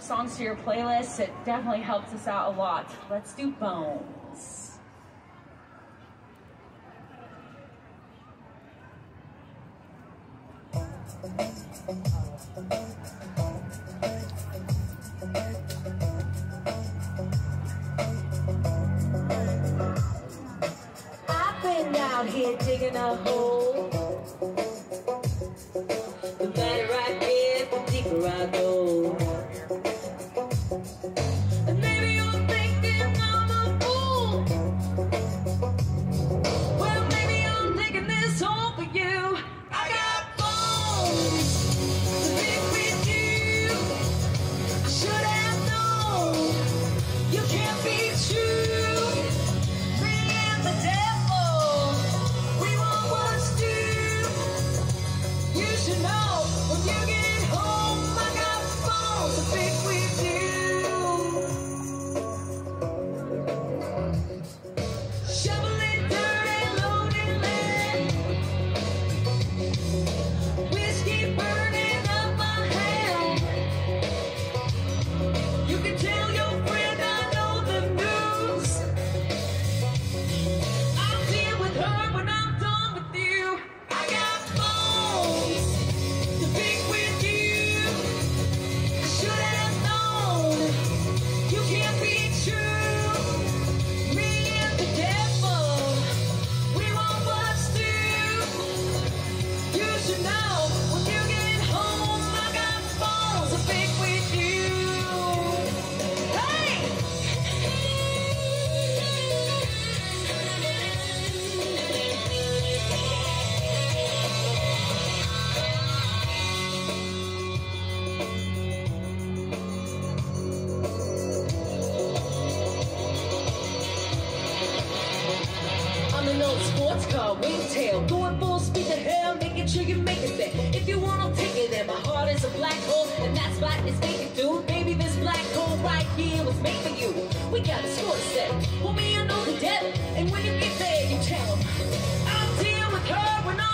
songs to your playlist. It definitely helps us out a lot. Let's do Bones. I've been out here digging a hole. Camaro, sports car, wingtail, going full speed to hell, making sure you make it there. If you wanna take it there. My heart is a black hole, and that's spot it's vacant, dude. Baby, this black hole right here was made for you. We got a score to set. Well, me and the cadet, and when you get there, you tell them, I'm dealing with her when I'm